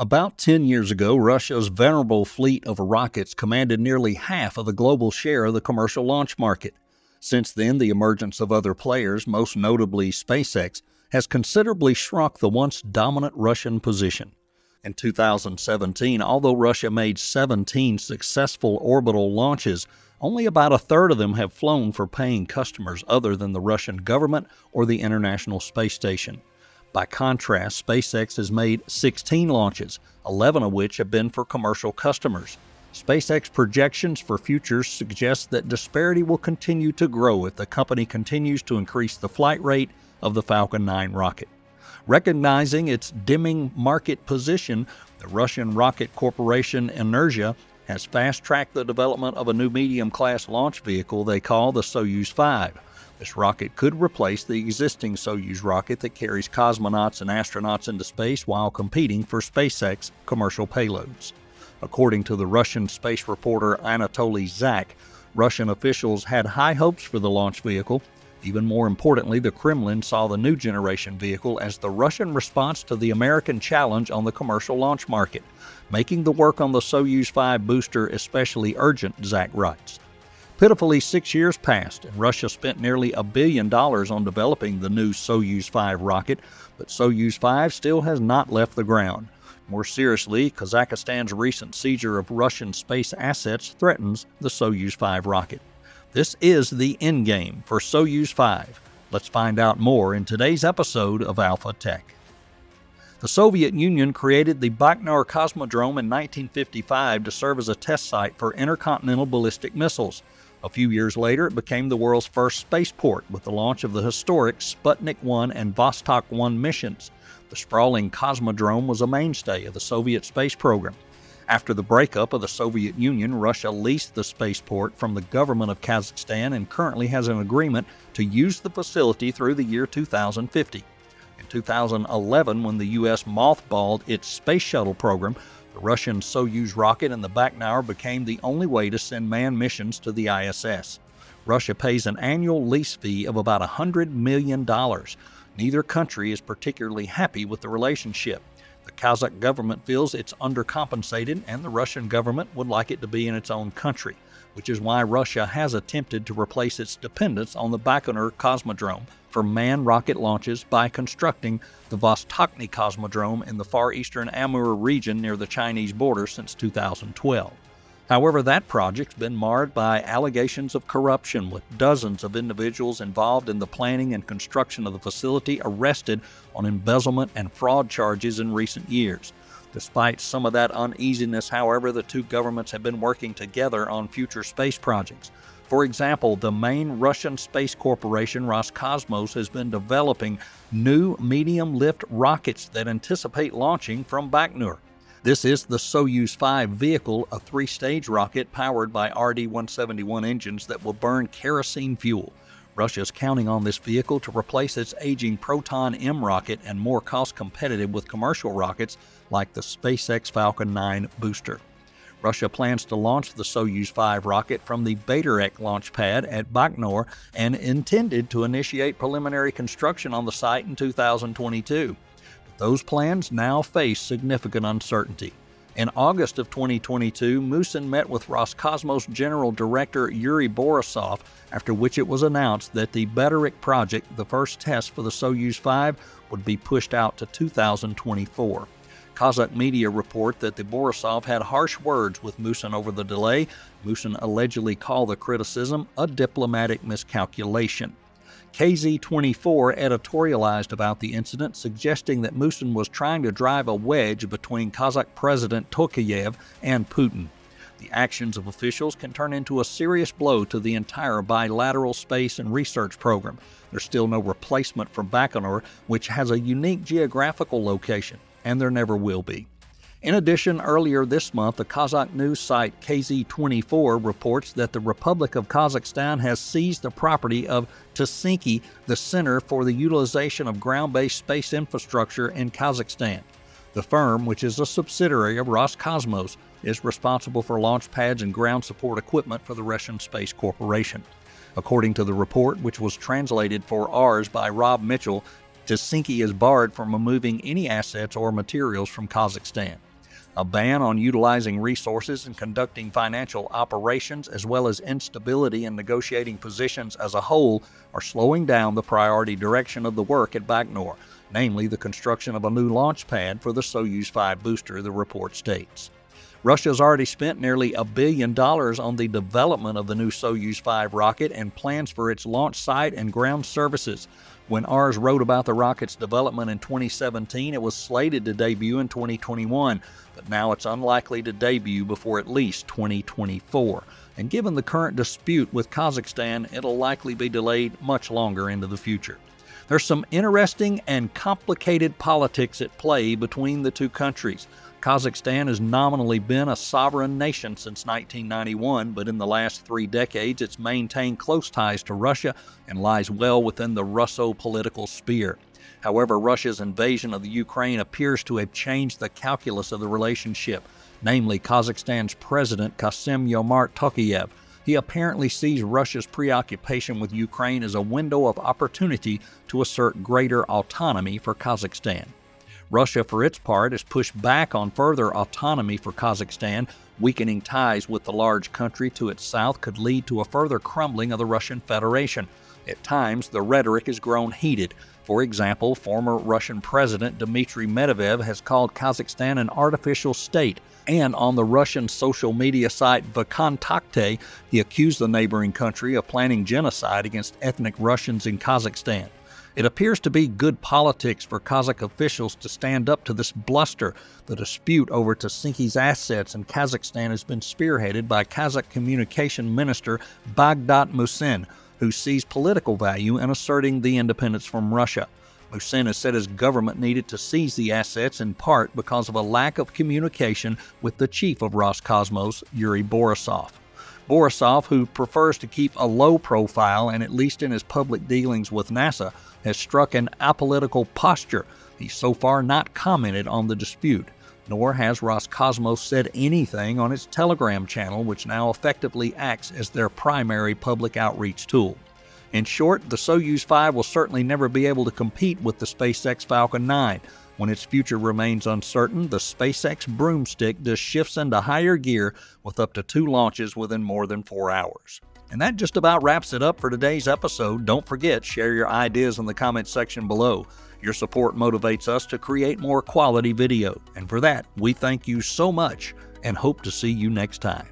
About 10 years ago, Russia's venerable fleet of rockets commanded nearly half of the global share of the commercial launch market. Since then, the emergence of other players, most notably SpaceX, has considerably shrunk the once dominant Russian position. In 2017, although Russia made 17 successful orbital launches, only about a third of them have flown for paying customers other than the Russian government or the International Space Station. By contrast, SpaceX has made 16 launches, 11 of which have been for commercial customers. SpaceX projections for futures suggest that disparity will continue to grow if the company continues to increase the flight rate of the Falcon 9 rocket. Recognizing its dimming market position, the Russian rocket corporation Energia has fast tracked the development of a new medium class launch vehicle they call the Soyuz 5. This rocket could replace the existing Soyuz rocket that carries cosmonauts and astronauts into space while competing for SpaceX commercial payloads. According to the Russian space reporter Anatoly Zak, Russian officials had high hopes for the launch vehicle. Even more importantly, the Kremlin saw the new generation vehicle as the Russian response to the American challenge on the commercial launch market, making the work on the Soyuz 5 booster especially urgent, Zak writes. Pitifully, six years passed, and Russia spent nearly a billion dollars on developing the new Soyuz 5 rocket, but Soyuz 5 still has not left the ground. More seriously, Kazakhstan's recent seizure of Russian space assets threatens the Soyuz 5 rocket. This is the endgame for Soyuz 5. Let's find out more in today's episode of Alpha Tech. The Soviet Union created the Baikonur Cosmodrome in 1955 to serve as a test site for intercontinental ballistic missiles. A few years later, it became the world's first spaceport with the launch of the historic Sputnik 1 and Vostok 1 missions. The sprawling Cosmodrome was a mainstay of the Soviet space program. After the breakup of the Soviet Union, Russia leased the spaceport from the government of Kazakhstan and currently has an agreement to use the facility through the year 2050. In 2011, when the U.S. mothballed its space shuttle program, the Russian Soyuz rocket and the Baikonur became the only way to send manned missions to the ISS. Russia pays an annual lease fee of about $100 million. Neither country is particularly happy with the relationship. The Kazakh government feels it's undercompensated, and the Russian government would like it to be in its own country, which is why Russia has attempted to replace its dependence on the Baikonur Cosmodrome for manned rocket launches by constructing the Vostochny Cosmodrome in the far eastern Amur region near the Chinese border since 2012. However, that project's been marred by allegations of corruption, with dozens of individuals involved in the planning and construction of the facility arrested on embezzlement and fraud charges in recent years. Despite some of that uneasiness, however, the two governments have been working together on future space projects. For example, the main Russian space corporation Roscosmos has been developing new medium lift rockets that anticipate launching from Baikonur. This is the Soyuz 5 vehicle, a three stage rocket powered by RD 171 engines that will burn kerosene fuel. Russia is counting on this vehicle to replace its aging Proton M rocket and more cost competitive with commercial rockets like the SpaceX Falcon 9 booster. Russia plans to launch the Soyuz 5 rocket from the Baiterek launch pad at Baikonur and intended to initiate preliminary construction on the site in 2022. But those plans now face significant uncertainty. In August of 2022, Musin met with Roscosmos General Director Yuri Borisov, after which it was announced that the Baiterek project, the first test for the Soyuz 5, would be pushed out to 2024. Kazakh media report that the Borisov had harsh words with Musin over the delay. Musin allegedly called the criticism a diplomatic miscalculation. KZ24 editorialized about the incident, suggesting that Musin was trying to drive a wedge between Kazakh President Tokayev and Putin. The actions of officials can turn into a serious blow to the entire bilateral space and research program. There's still no replacement for Baikonur, which has a unique geographical location and there never will be. In addition, earlier this month, the Kazakh news site KZ24 reports that the Republic of Kazakhstan has seized the property of TsENKI, the Center for the Utilization of Ground Based Space Infrastructure in Kazakhstan. The firm, which is a subsidiary of Roscosmos, is responsible for launch pads and ground support equipment for the Russian Space Corporation. According to the report, which was translated for Ars by Rob Mitchell, TsENKI is barred from removing any assets or materials from Kazakhstan. A ban on utilizing resources and conducting financial operations, as well as instability in negotiating positions as a whole, are slowing down the priority direction of the work at Baikonur, namely the construction of a new launch pad for the Soyuz 5 booster, the report states. Russia has already spent nearly a billion dollars on the development of the new Soyuz 5 rocket and plans for its launch site and ground services. When Ars wrote about the rocket's development in 2017, it was slated to debut in 2021, but now it's unlikely to debut before at least 2024. And given the current dispute with Kazakhstan, it'll likely be delayed much longer into the future. There's some interesting and complicated politics at play between the two countries. Kazakhstan has nominally been a sovereign nation since 1991, but in the last three decades it's maintained close ties to Russia and lies well within the Russo political sphere. However, Russia's invasion of the Ukraine appears to have changed the calculus of the relationship, namely Kazakhstan's president Kassym Jomart Tokayev. He apparently sees Russia's preoccupation with Ukraine as a window of opportunity to assert greater autonomy for Kazakhstan. Russia, for its part, has pushed back on further autonomy for Kazakhstan. Weakening ties with the large country to its south could lead to a further crumbling of the Russian Federation. At times, the rhetoric has grown heated. For example, former Russian President Dmitry Medvedev has called Kazakhstan an artificial state, and on the Russian social media site Vkontakte, he accused the neighboring country of planning genocide against ethnic Russians in Kazakhstan. It appears to be good politics for Kazakh officials to stand up to this bluster. The dispute over TsENKI's assets in Kazakhstan has been spearheaded by Kazakh Communication Minister Bagdat Musin, who sees political value in asserting the independence from Russia. Musin has said his government needed to seize the assets in part because of a lack of communication with the chief of Roscosmos, Yuri Borisov. Borisov, who prefers to keep a low profile and at least in his public dealings with NASA, has struck an apolitical posture. He's so far not commented on the dispute, nor has Roscosmos said anything on its Telegram channel, which now effectively acts as their primary public outreach tool. In short, the Soyuz 5 will certainly never be able to compete with the SpaceX Falcon 9. When its future remains uncertain, the SpaceX broomstick just shifts into higher gear with up to two launches within more than four hours. And that just about wraps it up for today's episode. Don't forget, share your ideas in the comments section below. Your support motivates us to create more quality video. And for that, we thank you so much and hope to see you next time.